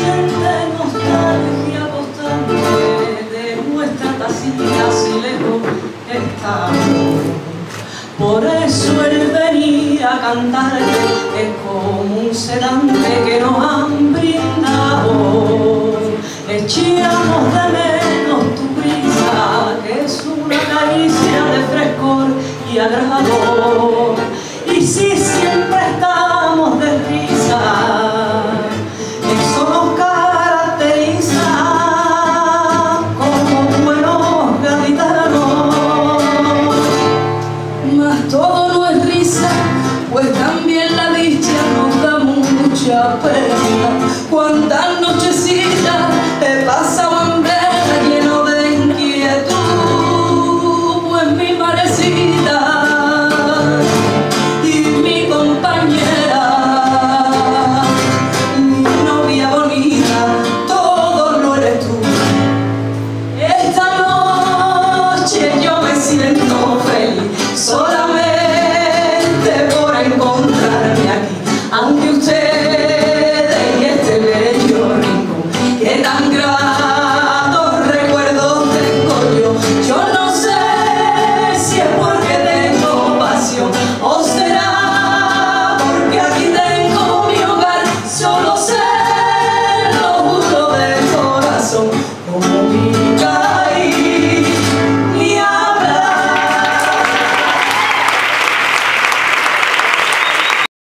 sienta nostalgia constante de nuestra tacita si lejos estamos. Por eso el venir a cantarte es como un sedante que nos han brindado. Echamos de menos tu prisa, que es una caricia de frescor y agrador. Y si siempre pena. Cuántas